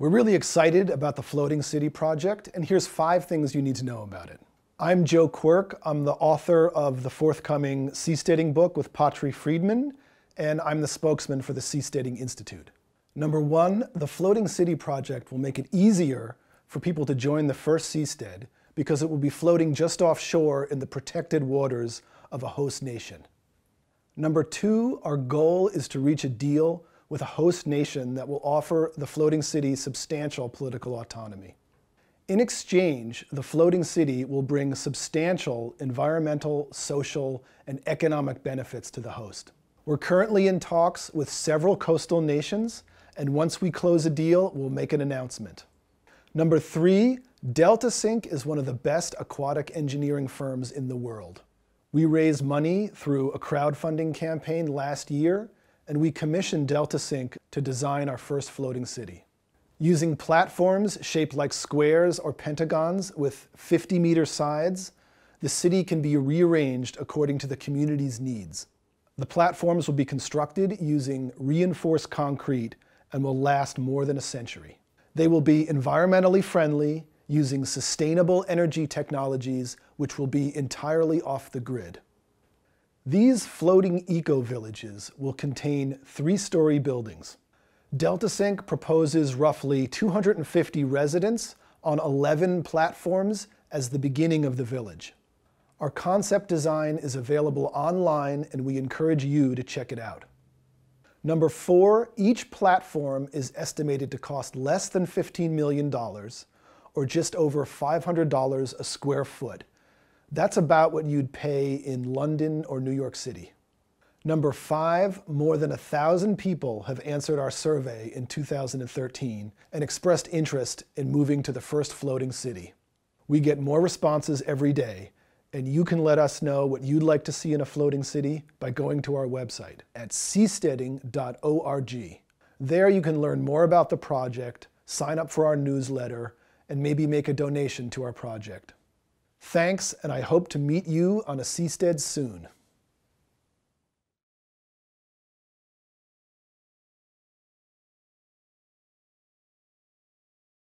We're really excited about the Floating City project, and here's five things you need to know about it. I'm Joe Quirk. I'm the author of the forthcoming Seasteading book with Patri Friedman, and I'm the spokesman for the Seasteading Institute. Number one, the Floating City project will make it easier for people to join the first seastead because it will be floating just offshore in the protected waters of a host nation. Number two, our goal is to reach a deal with a host nation that will offer the floating city substantial political autonomy. In exchange, the floating city will bring substantial environmental, social, and economic benefits to the host. We're currently in talks with several coastal nations, and once we close a deal, we'll make an announcement. Number three, DeltaSync is one of the best aquatic engineering firms in the world. We raised money through a crowdfunding campaign last year and we commissioned DeltaSync to design our first floating city. Using platforms shaped like squares or pentagons with 50 meter sides, the city can be rearranged according to the community's needs. The platforms will be constructed using reinforced concrete and will last more than a century. They will be environmentally friendly, using sustainable energy technologies which will be entirely off the grid. These floating eco-villages will contain three-story buildings. DeltaSync proposes roughly 250 residents on 11 platforms as the beginning of the village. Our concept design is available online and we encourage you to check it out. Number four, each platform is estimated to cost less than $15 million or just over $500 a square foot, that's about what you'd pay in London or New York City. Number five, more than a thousand people have answered our survey in 2013 and expressed interest in moving to the first floating city. We get more responses every day, and you can let us know what you'd like to see in a floating city by going to our website at seasteading.org. There you can learn more about the project, sign up for our newsletter, and maybe make a donation to our project. Thanks, and I hope to meet you on a seastead soon.